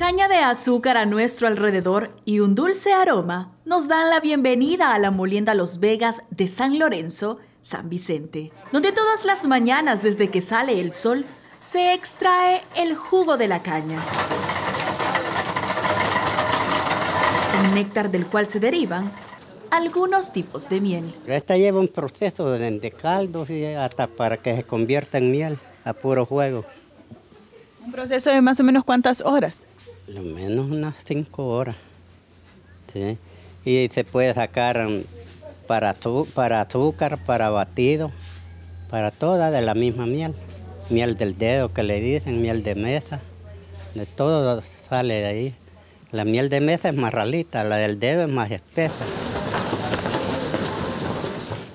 Caña de azúcar a nuestro alrededor y un dulce aroma nos dan la bienvenida a la molienda Los Vegas de San Lorenzo, San Vicente, donde todas las mañanas desde que sale el sol se extrae el jugo de la caña. Un néctar del cual se derivan algunos tipos de miel. Esta lleva un proceso desde caldos y hasta para que se convierta en miel a puro juego. ¿Un proceso de más o menos cuántas horas? Lo menos unas cinco horas. Y se puede sacar um, para, para azúcar, para batido, para toda de la misma miel. Miel del dedo que le dicen, miel de mesa, de todo sale de ahí. La miel de mesa es más ralita, la del dedo es más espesa.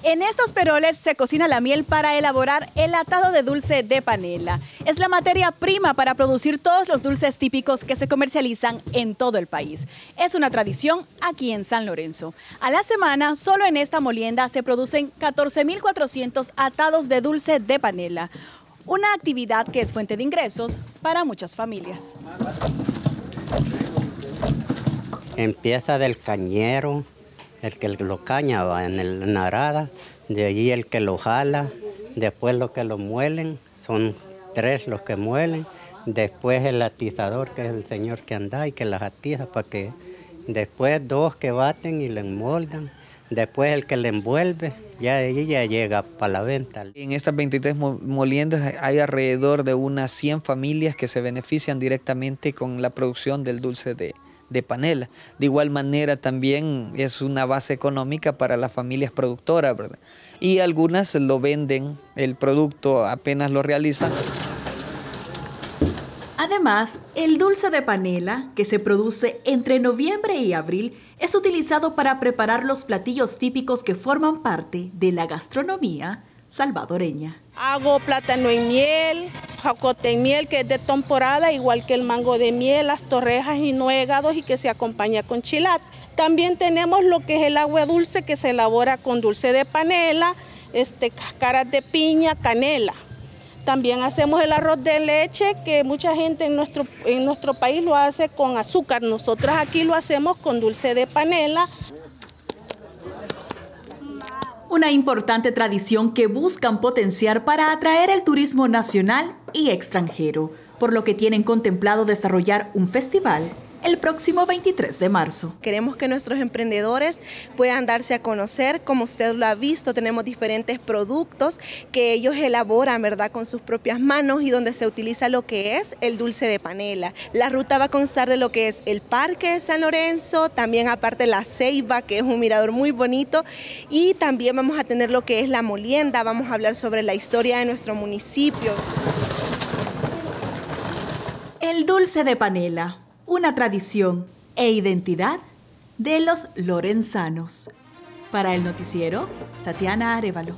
En estos peroles se cocina la miel para elaborar el atado de dulce de panela. Es la materia prima para producir todos los dulces típicos que se comercializan en todo el país. Es una tradición aquí en San Lorenzo. A la semana, solo en esta molienda se producen 14.400 atados de dulce de panela. Una actividad que es fuente de ingresos para muchas familias. Empieza del cañero, el que lo caña va en el narada, de allí el que lo jala, después los que lo muelen, son tres los que muelen, después el atizador, que es el señor que anda y que las atiza para que, después dos que baten y le moldan, después el que le envuelve, ya allí ya llega para la venta. En estas 23 moliendas hay alrededor de unas 100 familias que se benefician directamente con la producción del dulce de, de panela. De igual manera también es una base económica para las familias productoras, ¿verdad? Y algunas lo venden, el producto apenas lo realizan. Además, el dulce de panela, que se produce entre noviembre y abril, es utilizado para preparar los platillos típicos que forman parte de la gastronomía salvadoreña. Hago plátano en miel, jacote en miel, que es de temporada, igual que el mango de miel, las torrejas y nuegados y que se acompaña con chilat. También tenemos lo que es el agua dulce que se elabora con dulce de panela, este, cascaras de piña, canela. También hacemos el arroz de leche, que mucha gente en nuestro, en nuestro país lo hace con azúcar. Nosotros aquí lo hacemos con dulce de panela una importante tradición que buscan potenciar para atraer el turismo nacional y extranjero, por lo que tienen contemplado desarrollar un festival el próximo 23 de marzo. Queremos que nuestros emprendedores puedan darse a conocer, como usted lo ha visto, tenemos diferentes productos que ellos elaboran, ¿verdad?, con sus propias manos y donde se utiliza lo que es el dulce de panela. La ruta va a constar de lo que es el Parque de San Lorenzo, también aparte la Ceiba, que es un mirador muy bonito, y también vamos a tener lo que es la molienda, vamos a hablar sobre la historia de nuestro municipio. El dulce de panela, una tradición e identidad de los lorenzanos. Para el noticiero, Tatiana Arevalo.